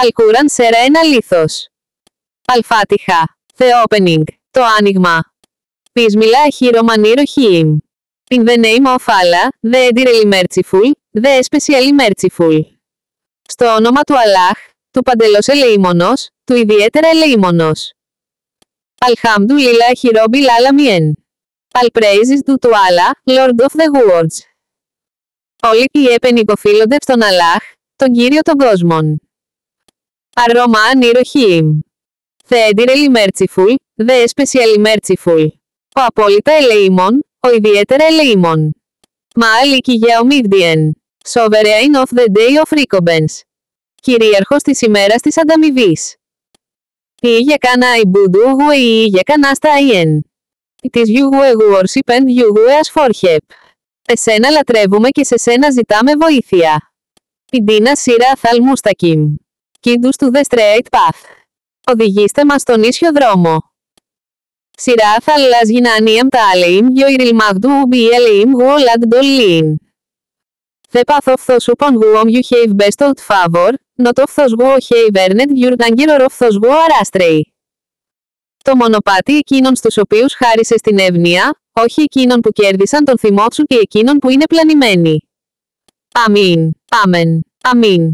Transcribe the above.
Αλκούραν σέρα ένα λίθος. Αλφάτιχα. The opening. Το άνοιγμα. Πισμιλά χειρομανή ροχήμ. In the name of Allah, the entirely merciful, the especially merciful. Στο όνομα του Αλλάχ, του παντελώς ελεήμονος, του ιδιαίτερα ελεήμονος. Αλχάμδουλιλάχι ρόμπι λάλαμιεν. All praises due to Allah, Lord of the worlds. Όλοι οι έπαινοι υποφίλονται στον Αλλάχ, τον Κύριο των κόσμων. Αρώμα ανήροχήμ. The entirely merciful, the especially merciful. Ο απόλυτα ελεήμων, ο ιδιαίτερα ελεήμων. Μαάλικη γεωμίβδιεν. Sovereign of the day of recompense. Κυρίαρχος της ημέρας της ανταμοιβής. Η για κανά ιμπούντου εγώ η για κανά στα αιέν. Της γιούγου εγώ worship and γιούγου εας φορχεπ. Εσένα λατρεύουμε και σε σένα ζητάμε βοήθεια. Ιντίνα σειρά θαλμούστακιμ. Κίντους του the straight path. Οδηγήστε μας στον ίσιο δρόμο. Σειρά θαλάς γινανίαμ τα αλεήμ γιο ηριλμαγδού ουμπι αλεήμ γουολάντ ντολίν. The path of those upon whom you have bestowed favor, not of those who have earned your anger or of those who are astray. Το μονοπάτι εκείνων στους οποίους χάρισες την εύνοια, όχι εκείνων που κέρδισαν τον θυμό σου και εκείνων που είναι πλανημένοι. Αμήν. Άμεν. Αμήν.